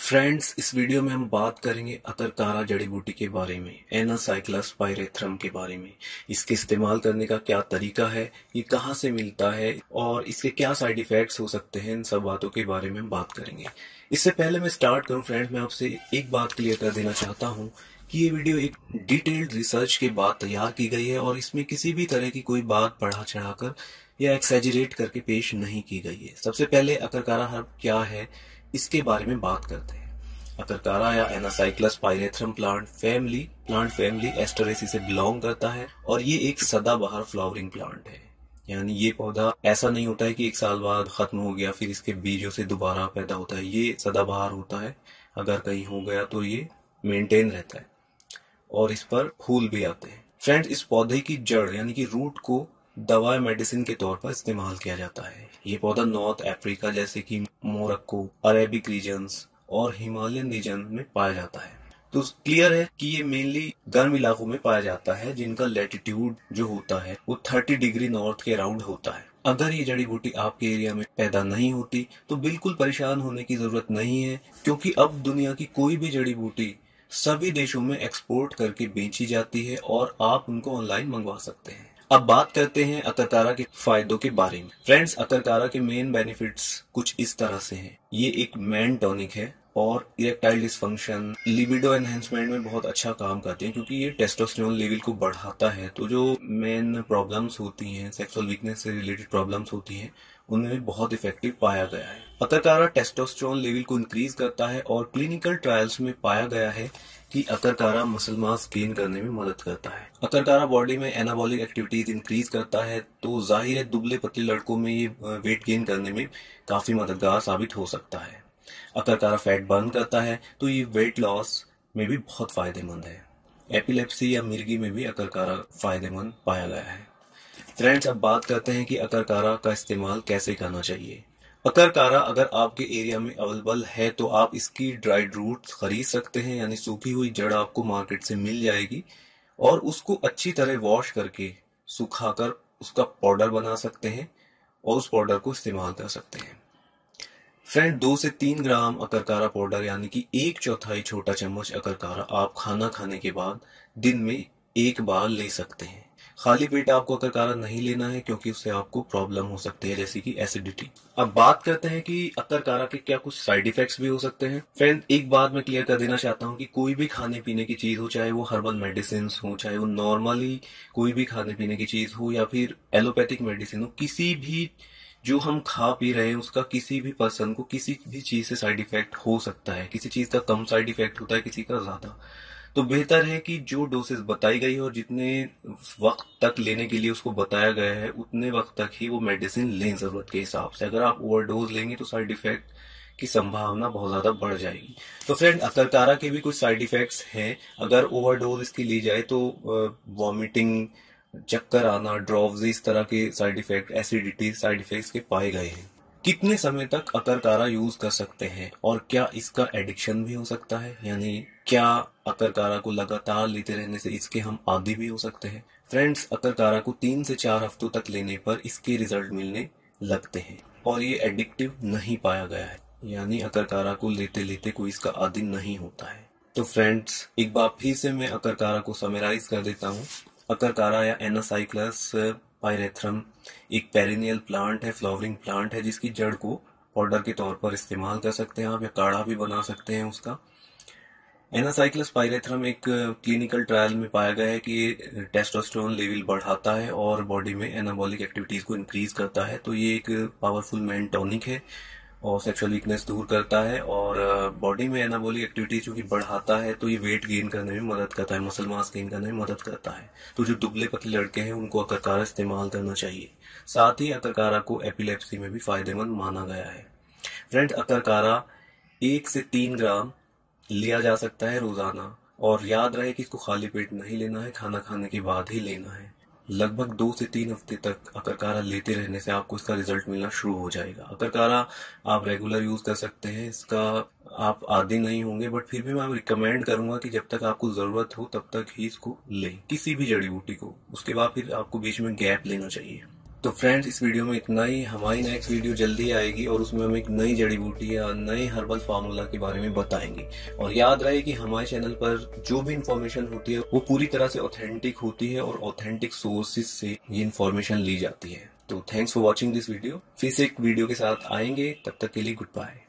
Friends इस video में हम बात करेंगे अतरकारा जड़ी बूटी के बारे में, एनासाइक्लस पायरेथ्रम के बारे में। इसके इस्तेमाल करने का क्या तरीका है, ये कहाँ से मिलता है, और इसके क्या साइड इफेक्ट्स हो सकते हैं, इन सब बातों के बारे में हम बात करेंगे। इससे पहले मैं स्टार्ट करूँ, फ्रेंड्स, मैं आपसे एक बात क्लियर कर देना चाहता हूँ कि ये वीडियो एक डिटेल्ड रिसर्च के बाद तैयार की गई है, और इसमें किसी भी तरह की कोई बात बढ़ा चढ़ाकर या एक्सेजरेट करके पेश नहीं की गई है। सबसे पहले अकरकारा हर्ब क्या है इसके बारे में बात करते हैं। अकरकारा या anacyclus pyrethrum plant family plant family asteraceae से बिलोंग करता है और ये एक सदाबहार फ्लावरिंग प्लांट है। यानी ये पौधा ऐसा नहीं होता है कि एक साल बाद खत्म हो गया, फिर इसके बीजों से दोबारा पैदा होता है। ये सदाबहार होता है। अगर कहीं हो गया तो ये मेंटेन रहता है। और इस पर फूल भी आते हैं। फ्रेंड्स इस पौधे की जड़, यानी कि रूट को दवा मेडिसिन के तौर पर इस्तेमाल किया जाता है। ये पौधा नॉर्थ अफ्रीका जैसे कि मोरक्को, अरेबिक रीजन्स और हिमालयन रीजन में पाया जाता है। तो क्लियर है कि ये मेनली गर्म इलाकों में पाया जाता है, जिनका लेटीट्यूड जो होता है, वो 30 डिग्री नॉर्थ के अराउंड होता है। अगर ये जड़ी बूटी आपके एरिया में पैदा नहीं होती तो बिल्कुल परेशान होने की ज़रूरत नहीं है, क्योंकि अब दुनिया की कोई भी जड़ी बूटी सभी देशों में एक्सपोर्ट करके बेची जाती है और आप उनको ऑनलाइन मंगवा सकते हैं। अब बात करते हैं अकरकारा के फायदों के बारे में। फ्रेंड्स अकरकारा के मेन बेनिफिट्स कुछ इस तरह से हैं। ये एक मैन टॉनिक है और इरेक्टाइल डिस्फंक्शन लिबिडो एनहेंसमेंट में बहुत अच्छा काम करते हैं क्योंकि ये टेस्टोस्टेरोन लेवल को बढ़ाता है। तो जो मेन प्रॉब्लम्स होती हैं सेक्सुअल वीकनेस से रिलेटेड प्रॉब्लम्स होती हैं, उनमें बहुत इफ़ेक्टिव पाया गया है। अकरकारा टेस्टोस्टेरोन लेवल को इंक्रीज करता है और क्लिनिकल ट्रायल्स में पाया गया है कि अकरकारा मसल मास गेन करने में मदद करता है। अकरकारा बॉडी में एनाबॉलिक एक्टिविटीज़ इंक्रीज करता है तो ज़ाहिर है दुबले पतले लड़कों में ये वेट गेन करने में काफ़ी मददगार साबित हो सकता है। अकरकारा फैट बर्न करता है तो ये वेट लॉस में भी बहुत फ़ायदेमंद है। एपिलेप्सी या मिर्गी में भी अकरकारा फ़ायदेमंद पाया गया है। फ्रेंड्स अब बात करते हैं कि अकरकारा का इस्तेमाल कैसे करना चाहिए। अकरकारा अगर आपके एरिया में अवेलेबल है तो आप इसकी ड्राइड रूट खरीद सकते हैं, यानी सूखी हुई जड़ आपको मार्केट से मिल जाएगी। और उसको अच्छी तरह वॉश करके सुखाकर उसका पाउडर बना सकते हैं और उस पाउडर को इस्तेमाल कर सकते हैं। फ्रेंड, दो से तीन ग्राम अकरकारा पाउडर, यानी कि एक चौथाई छोटा चम्मच अकरकारा आप खाना खाने के बाद दिन में एक बार ले सकते हैं। खाली पेट आपको अकरकारा नहीं लेना है, क्योंकि उससे आपको प्रॉब्लम हो सकती है, जैसे कि एसिडिटी अब बात करते हैं कि अकरकारा के क्या कुछ साइड इफेक्ट्स भी हो सकते हैं। फ्रेंड एक बात मैं क्लियर कर देना चाहता हूँ कि कोई भी खाने पीने की चीज़ हो, चाहे वो हर्बल मेडिसिन हो, चाहे वो नॉर्मली कोई भी खाने पीने की चीज़ हो, या फिर एलोपैथिक मेडिसिन हो, किसी भी जो हम खा पी रहे हैं, उसका किसी भी पर्सन को किसी भी चीज़ से साइड इफ़ेक्ट हो सकता है। किसी चीज़ का कम साइड इफ़ेक्ट होता है, किसी का ज़्यादा। तो बेहतर है कि जो डोसेस बताई गई है और जितने वक्त तक लेने के लिए उसको बताया गया है, उतने वक्त तक ही वो मेडिसिन लें ज़रूरत के हिसाब से। अगर आप ओवरडोज लेंगे तो साइड इफ़ेक्ट की संभावना बहुत ज़्यादा बढ़ जाएगी। तो फ्रेंड अकरकारा के भी कुछ साइड इफेक्ट्स हैं। अगर ओवरडोज इसकी ली जाए तो वॉमिटिंग चक्कर आना ड्रॉप्स इस तरह के side effect acidity side effects के पाए गए हैं। कितने समय तक अकरकारा यूज़ कर सकते हैं? और क्या इसका एडिक्शन भी हो सकता है? यानी क्या अकरकारा को लगातार लेते रहने से इसके हम आदि भी हो सकते हैं? फ्रेंड्स, अकरकारा को तीन से चार हफ्तों तक लेने पर इसके रिज़ल्ट मिलने लगते हैं। और ये एडिक्टिव नहीं पाया गया है। यानी अकरकारा को लेते लेते कोई इसका आदि नहीं होता है। तो फ्रेंड्स, एक बार फिर से मैं अकरकारा को समराइज कर देता हूँ। अकरकारा या एनासाइक्लस पायरेथ्रम एक पेरिनियल प्लांट है, फ्लावरिंग प्लांट है, जिसकी जड़ को पाउडर के तौर पर इस्तेमाल कर सकते हैं आप, या काढ़ा भी बना सकते हैं उसका। एनासाइक्लस पायरेथ्रम एक क्लिनिकल ट्रायल में पाया गया है कि टेस्टोस्टेरोन लेवल बढ़ाता है और बॉडी में एनाबॉलिक एक्टिविटीज़ को इंक्रीज करता है। तो ये एक पावरफुल मैन टॉनिक है और सेक्सुअल वीकनेस दूर करता है और बॉडी में एनाबॉलिक एक्टिविटी चूँकि बढ़ाता है तो ये वेट गेन करने में मदद करता है मसल मास गेन करने में मदद करता है। तो जो दुबले पतले लड़के हैं, उनको अकरकारा इस्तेमाल करना चाहिए। साथ ही अकरकारा को एपिलेप्सी में भी फ़ायदेमंद माना गया है। फ्रेंड अकरकारा एक से तीन ग्राम लिया जा सकता है रोज़ाना, और याद रहे कि इसको खाली पेट नहीं लेना है, खाना खाने के बाद ही लेना है। लगभग दो से तीन हफ़्ते तक अकरकारा लेते रहने से आपको इसका रिज़ल्ट मिलना शुरू हो जाएगा। अकरकारा आप रेगुलर यूज़ कर सकते हैं, इसका आप आदि नहीं होंगे बट फिर भी मैं रिकमेंड करूँगा कि जब तक आपको ज़रूरत हो, तब तक ही इसको लें, किसी भी जड़ी बूटी को। उसके बाद फिर आपको बीच में गैप लेना चाहिए। तो फ्रेंड्स इस वीडियो में इतना ही। हमारी नेक्स्ट वीडियो जल्दी आएगी और उसमें हम एक नई जड़ी बूटी या नए हर्बल फार्मूला के बारे में बताएँगे। और याद रहे कि हमारे चैनल पर जो भी इन्फॉर्मेशन होती है, वो पूरी तरह से ऑथेंटिक होती है और ऑथेंटिक सोर्सेज से ये इन्फॉर्मेशन ली जाती है। तो thanks for watching this video फिर से एक वीडियो के साथ आएँगे। तब तक के लिए गुड बाय